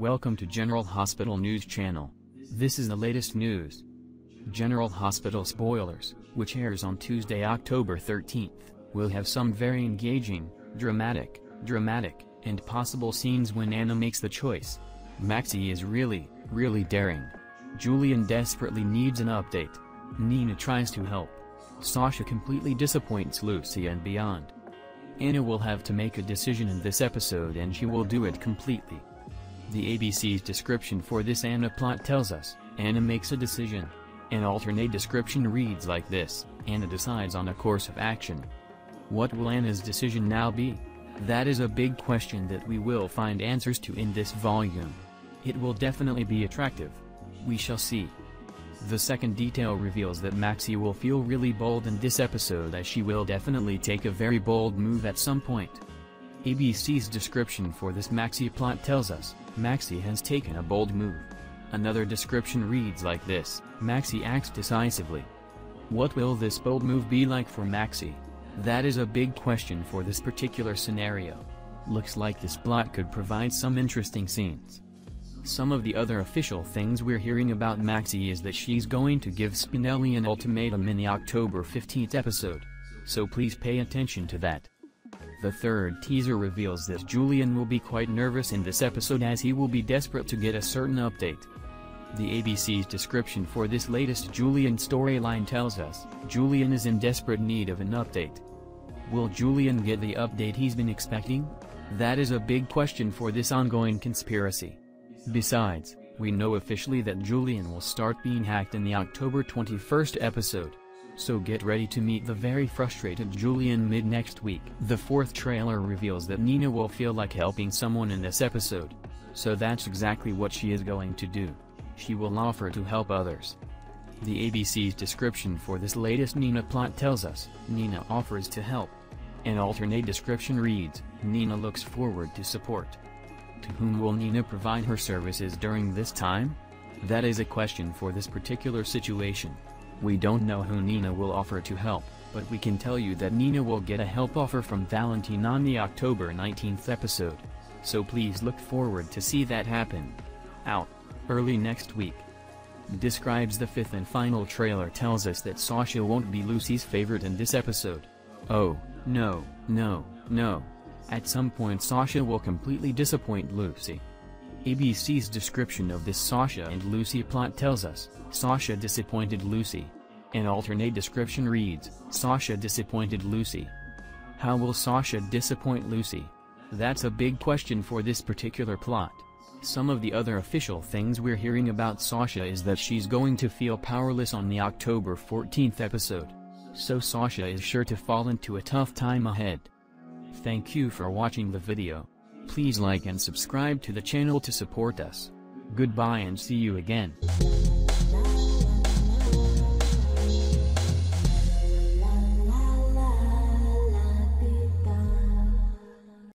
Welcome to General Hospital News Channel. This is the latest news. General Hospital Spoilers, which airs on Tuesday, October 13th, will have some very engaging, dramatic, dramatic, and possible scenes when Anna makes the choice. Maxie is really, really daring. Julian desperately needs an update. Nina tries to help. Sasha completely disappoints Lucy and beyond. Anna will have to make a decision in this episode and she will do it completely. The ABC's description for this Anna plot tells us, Anna makes a decision. An alternate description reads like this, Anna decides on a course of action. What will Anna's decision now be? That is a big question that we will find answers to in this volume. It will definitely be attractive. We shall see. The second detail reveals that Maxie will feel really bold in this episode as she will definitely take a very bold move at some point. ABC's description for this Maxie plot tells us, Maxie has taken a bold move. Another description reads like this, Maxie acts decisively. What will this bold move be like for Maxie? That is a big question for this particular scenario. Looks like this plot could provide some interesting scenes. Some of the other official things we're hearing about Maxie is that she's going to give Spinelli an ultimatum in the October 15th episode. So please pay attention to that. The third teaser reveals that Julian will be quite nervous in this episode as he will be desperate to get a certain update. The ABC's description for this latest Julian storyline tells us, Julian is in desperate need of an update. Will Julian get the update he's been expecting? That is a big question for this ongoing conspiracy. Besides, we know officially that Julian will start being hacked in the October 21st episode. So get ready to meet the very frustrated Julian mid-next week. The fourth trailer reveals that Nina will feel like helping someone in this episode. So that's exactly what she is going to do. She will offer to help others. The ABC's description for this latest Nina plot tells us, Nina offers to help. An alternate description reads, Nina looks forward to support. To whom will Nina provide her services during this time? That is a question for this particular situation. We don't know who Nina will offer to help, but we can tell you that Nina will get a help offer from Valentine on the October 19th episode. So please look forward to see that happen. Out, early next week. Describes the fifth and final trailer tells us that Sasha won't be Lucy's favorite in this episode. Oh, no, no, no. At some point Sasha will completely disappoint Lucy. ABC's description of this Sasha and Lucy plot tells us, Sasha disappointed Lucy. An alternate description reads, Sasha disappointed Lucy. How will Sasha disappoint Lucy? That's a big question for this particular plot. Some of the other official things we're hearing about Sasha is that she's going to feel powerless on the October 14th episode. So Sasha is sure to fall into a tough time ahead. Thank you for watching the video. Please like and subscribe to the channel to support us. Goodbye and see you again.